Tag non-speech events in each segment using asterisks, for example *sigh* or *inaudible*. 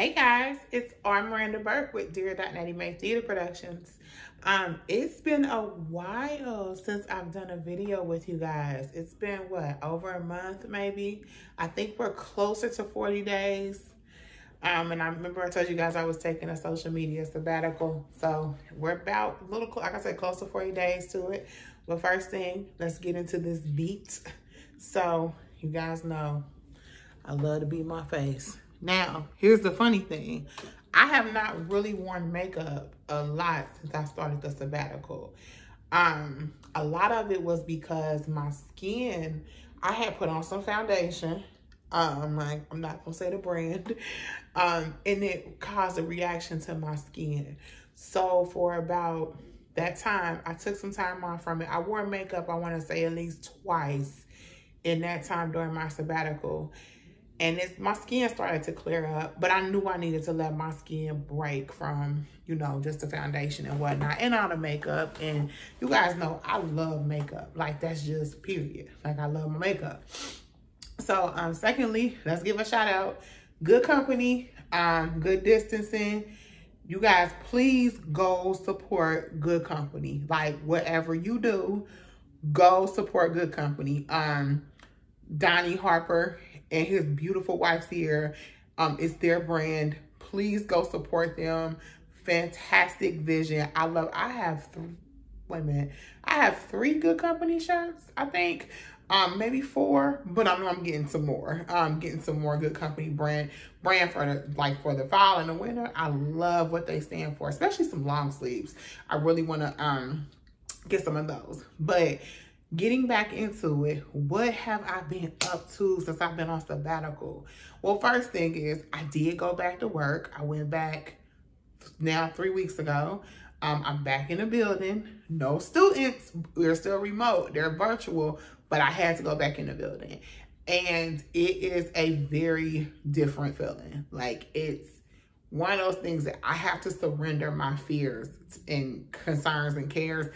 Hey guys, it's R. Miranda Burke with Dear Nettie Mae Theater Productions. Um, it's been a while since I've done a video with you guys. It's been what, over a month maybe? I think we're closer to 40 days. Um, and I remember I told you guys I was taking a social media sabbatical. So we're about a little, like I said, close to 40 days to it. But first thing, let's get into this beat. So you guys know I love to beat my face. Now, here's the funny thing. I have not really worn makeup a lot since I started the sabbatical. Um, a lot of it was because my skin, I had put on some foundation. Um, like, I'm not gonna say the brand. Um, and it caused a reaction to my skin. So for about that time, I took some time off from it. I wore makeup, I wanna say at least twice in that time during my sabbatical and it's my skin started to clear up but i knew i needed to let my skin break from you know just the foundation and whatnot and all the makeup. And you guys know i love makeup. Like that's just period. Like i love my makeup. So um secondly let's give a shout out. Good company um good distancing. You guys please go support good company. Like whatever you do go support good company. Um donnie harper and his beautiful wife here. Um, it's their brand. Please go support them. Fantastic vision. I love, I have wait a minute. I have three good company shirts, I think. Um, maybe four, but I know I'm getting some more. I'm getting some more good company brand brand for the like for the fall and the winter. I love what they stand for, especially some long sleeves. I really want to um get some of those. But getting back into it, what have I been up to since I've been on sabbatical? Well, first thing is I did go back to work. I went back now three weeks ago. Um, I'm back in the building. No students. We're still remote. They're virtual, but I had to go back in the building. And it is a very different feeling. Like it's one of those things that I have to surrender my fears and concerns and cares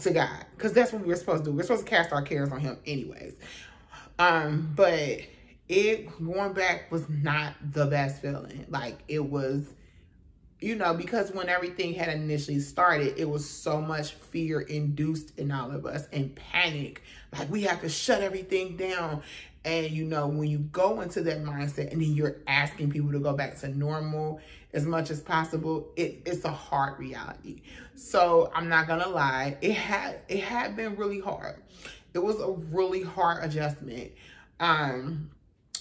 to God because that's what we're supposed to do. We're supposed to cast our cares on him anyways. Um, but it going back was not the best feeling. Like it was, you know, because when everything had initially started, it was so much fear induced in all of us and panic. Like we have to shut everything down. And you know, when you go into that mindset and then you're asking people to go back to normal as much as possible, it, it's a hard reality. So I'm not gonna lie, it had it had been really hard. It was a really hard adjustment. Um,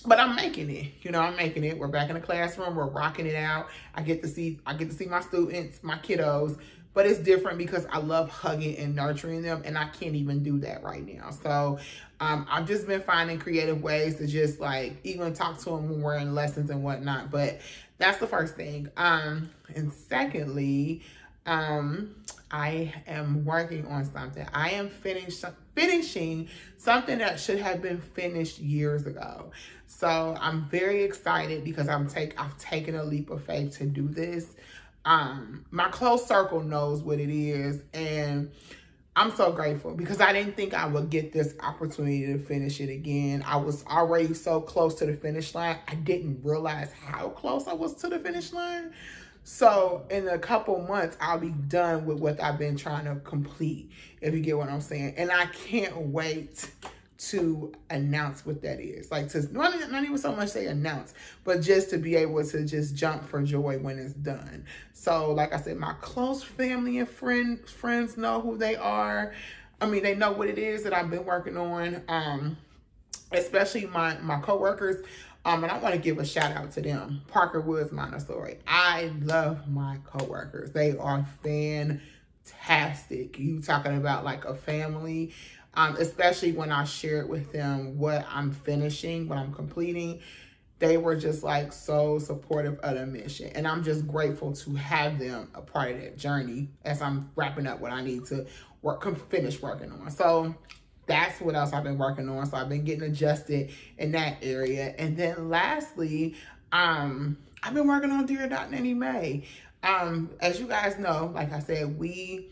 but I'm making it. You know, I'm making it. We're back in the classroom. We're rocking it out. I get to see I get to see my students, my kiddos, but it's different because I love hugging and nurturing them and I can't even do that right now. So um, I've just been finding creative ways to just like even talk to them when we're in lessons and whatnot. But that's the first thing. Um, and secondly, um, I am working on something. I am finish, finishing something that should have been finished years ago. So I'm very excited because I'm take I've taken a leap of faith to do this um my close circle knows what it is and I'm so grateful because I didn't think I would get this opportunity to finish it again. I was already so close to the finish line. I didn't realize how close I was to the finish line. So in a couple months, I'll be done with what I've been trying to complete, if you get what I'm saying. And I can't wait to announce what that is. Like to not, not even so much say announce, but just to be able to just jump for joy when it's done. So like I said, my close family and friend friends know who they are. I mean, they know what it is that I've been working on. Um, especially my my coworkers. Um, and I want to give a shout out to them. Parker Woods Montessori. I love my coworkers. They are fantastic. You talking about like a family um, especially when I shared with them what I'm finishing, what I'm completing. They were just like so supportive of the mission. And I'm just grateful to have them a part of that journey as I'm wrapping up what I need to work, finish working on. So that's what else I've been working on. So I've been getting adjusted in that area. And then lastly, um, I've been working on Dear Nettie Mae. Um, as you guys know, like I said, we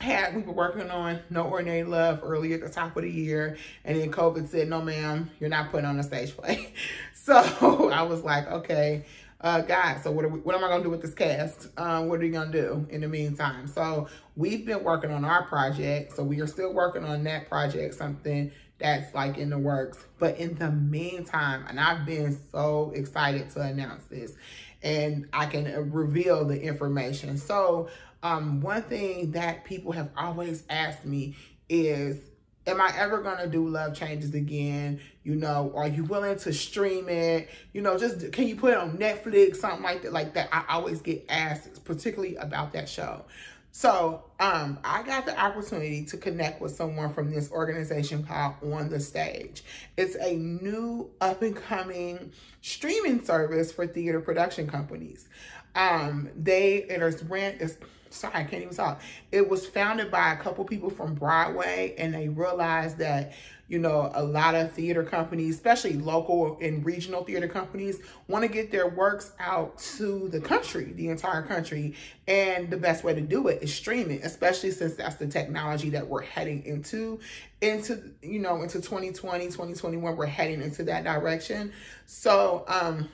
had we were working on No Ordinary Love early at the top of the year, and then COVID said, "No, ma'am, you're not putting on a stage play." *laughs* so I was like, "Okay, uh, God, so what, we, what am I to do with this cast? Um, what are you to do in the meantime? So we've been working on our project. So we are still working on that project, something that's like in the works. But in the meantime, and I've been so excited to announce this and I can reveal the information. So um, one thing that people have always asked me is, am I ever going to do Love Changes again? You know, are you willing to stream it? You know, just can you put it on Netflix, something like that, like that. I always get asked, particularly about that show. So um, I got the opportunity to connect with someone from this organization called On the Stage. It's a new up and coming streaming service for theater production companies. Um, they, it is brand, it's sorry, I can't even talk. It was founded by a couple people from Broadway and they realized that, you know, a lot of theater companies, especially local and regional theater companies, want to get their works out to the country, the entire country. And the best way to do it is streaming, especially since that's the technology that we're heading into, into, you know, into 2020, 2021, we're heading into that direction. So, um,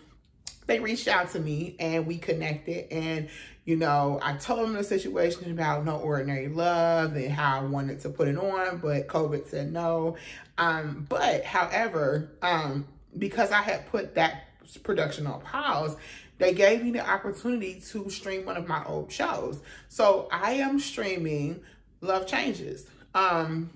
they reached out to me and we connected. And you know i told them the situation about no ordinary love and how i wanted to put it on but covid said no. Um but however um because i had put that production on pause they gave me the opportunity to stream one of my old shows. So i am streaming love changes. Um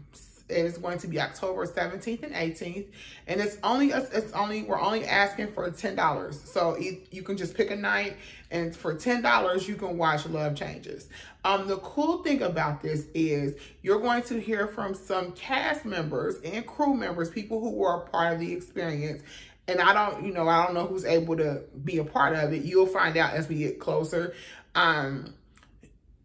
is going to be October 17th and 18th. And it's only, us, it's only, we're only asking for $10. So you can just pick a night and for $10, you can watch Love Changes. Um, the cool thing about this is you're going to hear from some cast members and crew members, people who were a part of the experience. And I don't, you know, I don't know who's able to be a part of it. You'll find out as we get closer. Um,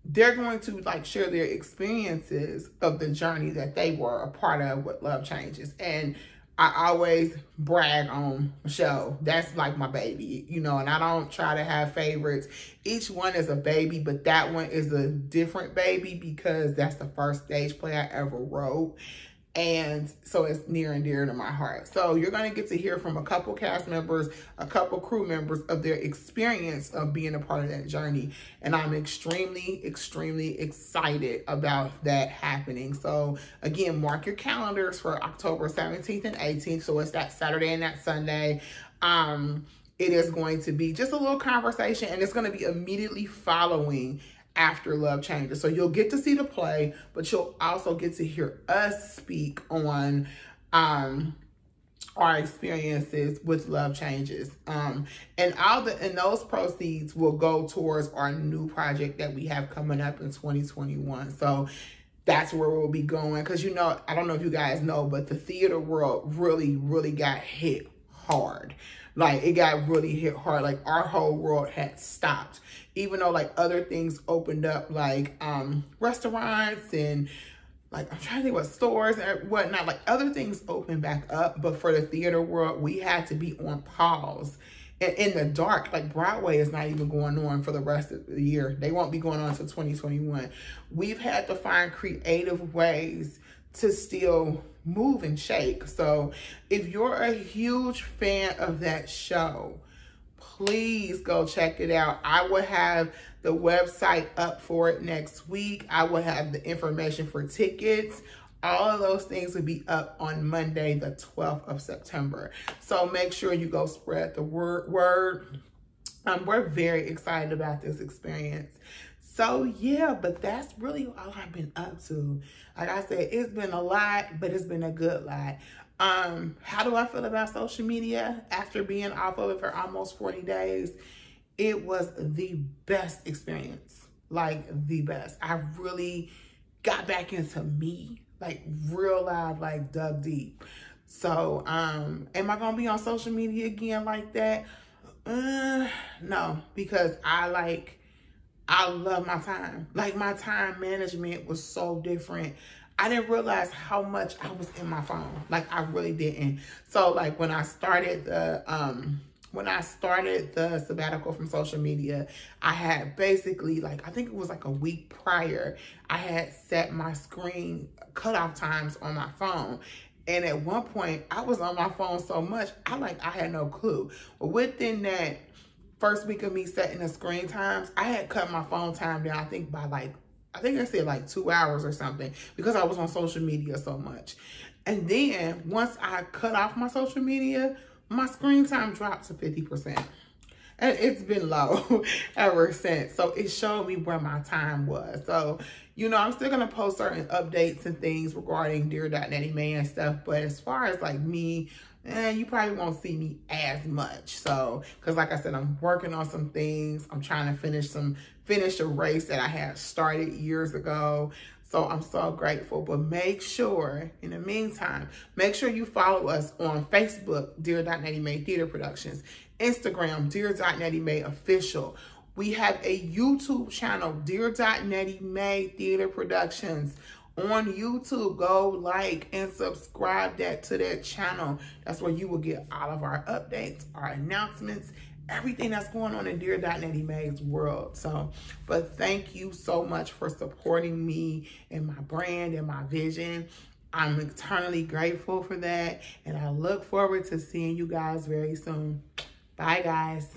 they're going to like share their experiences of the journey that they were a part of with Love Changes. And I always brag on Michelle. That's like my baby, you know, and I don't try to have favorites. Each one is a baby, but that one is a different baby because that's the first stage play I ever wrote. And so it's near and dear to my heart. So you're going to get to hear from a couple cast members, a couple crew members of their experience of being a part of that journey. And I'm extremely, extremely excited about that happening. So again, mark your calendars for October 17th and 18th. So it's that Saturday and that Sunday. Um, it is going to be just a little conversation and it's going to be immediately following after Love Changes. So you'll get to see the play, but you'll also get to hear us speak on um our experiences with love changes. Um and all the and those proceeds will go towards our new project that we have coming up in 2021 so that's where we'll be going. Because you know i don't know if you guys know but the theater world really really got hit hard like it got really hit hard. Like our whole world had stopped. Even though like other things opened up like um restaurants and like I'm trying to think what stores and whatnot, like other things opened back up, but for the theater world, we had to be on pause and in the dark. Like Broadway is not even going on for the rest of the year. They won't be going on until 2021. We've had to find creative ways to still move and shake. So if you're a huge fan of that show, please go check it out. I will have the website up for it next week. I will have the information for tickets. All of those things will be up on Monday, the 12th of September. So make sure you go spread the word. word. Um, we're very excited about this experience. So yeah, but that's really all I've been up to. Like I said, it's been a lot, but it's been a good lot. Um, how do I feel about social media after being off of it for almost 40 days? It was the best experience, like the best. I really got back into me, like real live, like dug deep. So, um, am I gonna be on social media again like that? Uh, no, because I like I love my time. Like my time management was so different. I didn't realize how much I was in my phone. Like I really didn't. So like when I started the um when I started the sabbatical from social media, I had basically like I think it was like a week prior, I had set my screen cutoff times on my phone. And at one point, I was on my phone so much, I like I had no clue. Within that first week of me setting the screen times, I had cut my phone time down, I think by like, I think I said like two hours or something because I was on social media so much. And then once I cut off my social media, my screen time dropped to 50%. And it's been low *laughs* ever since. So it showed me where my time was. So, you know, I'm still going to post certain updates and things regarding Dear.Nettie Mae and stuff. But as far as like me, eh, you probably won't see me as much. So, because like I said, I'm working on some things. I'm trying to finish some, finish a race that I had started years ago. So I'm so grateful. But make sure, in the meantime, make sure you follow us on Facebook, Dear.Nettie Mae Theater Productions, Instagram, Dear.Nettie Mae Official. We have a YouTube channel, Dear.Nettie Mae Theater Productions on YouTube. Go like and subscribe that to that channel. That's where you will get all of our updates, our announcements, everything that's going on in Dear Dear.Nettie Mae's world. So, but thank you so much for supporting me and my brand and my vision. I'm eternally grateful for that. And I look forward to seeing you guys very soon. Bye, guys.